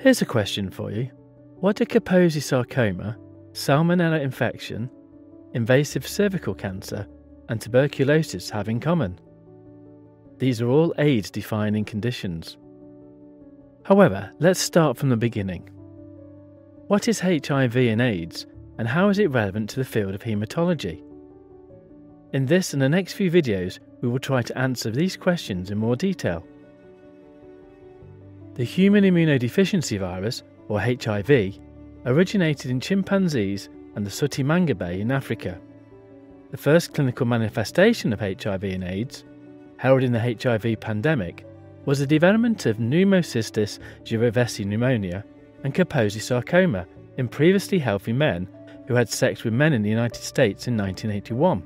Here's a question for you What do Kaposi sarcoma, salmonella infection, invasive cervical cancer, and tuberculosis have in common? These are all AIDS defining conditions. However, let's start from the beginning. What is HIV and AIDS, and how is it relevant to the field of haematology? In this and the next few videos, we will try to answer these questions in more detail. The human immunodeficiency virus, or HIV, originated in chimpanzees and the sooty mangabey in Africa. The first clinical manifestation of HIV and AIDS, held in the HIV pandemic, was the development of pneumocystis jirovecii pneumonia and Kaposi sarcoma in previously healthy men who had sex with men in the United States in 1981.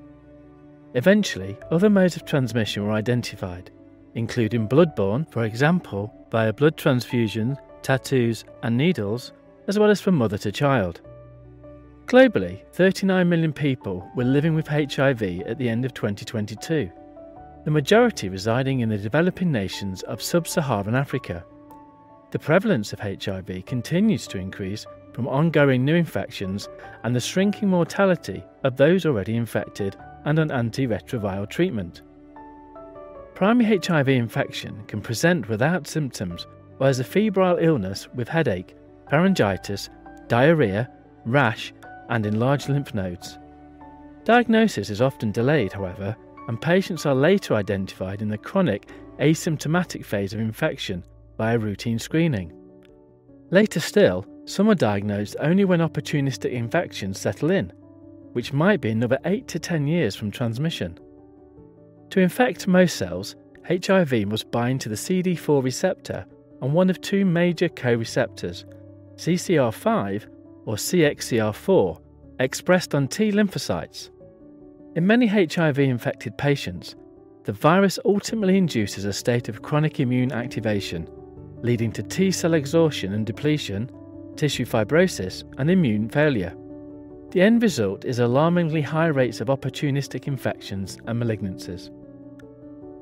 Eventually, other modes of transmission were identified, including bloodborne, for example, via blood transfusions, tattoos, and needles, as well as from mother to child. Globally, 39 million people were living with HIV at the end of 2022, the majority residing in the developing nations of sub Saharan Africa. The prevalence of HIV continues to increase from ongoing new infections and the shrinking mortality of those already infected and on antiretroviral treatment. Primary HIV infection can present without symptoms or as a febrile illness with headache, pharyngitis, diarrhea, rash, and enlarged lymph nodes. Diagnosis is often delayed, however, and patients are later identified in the chronic asymptomatic phase of infection via routine screening. Later still, some are diagnosed only when opportunistic infections settle in, which might be another 8 to 10 years from transmission. To infect most cells, HIV must bind to the CD4 receptor on one of two major co receptors, CCR5 or CXCR4, expressed on T lymphocytes. In many HIV infected patients, the virus ultimately induces a state of chronic immune activation, leading to T cell exhaustion and depletion, tissue fibrosis, and immune failure. The end result is alarmingly high rates of opportunistic infections and malignancies.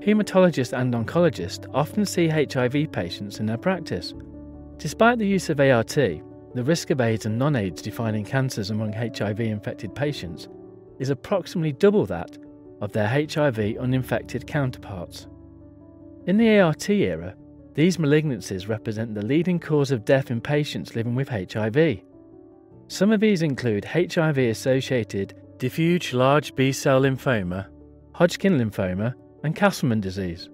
Haematologists and oncologists often see HIV patients in their practice. Despite the use of ART, the risk of AIDS and non AIDS defining cancers among HIV infected patients is approximately double that of their HIV uninfected counterparts. In the ART era, these malignancies represent the leading cause of death in patients living with HIV. Some of these include HIV associated diffuse large B cell lymphoma, Hodgkin lymphoma, and Castleman disease.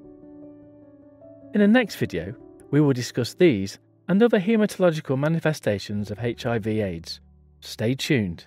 In the next video, we will discuss these and other hematological manifestations of HIV AIDS. Stay tuned.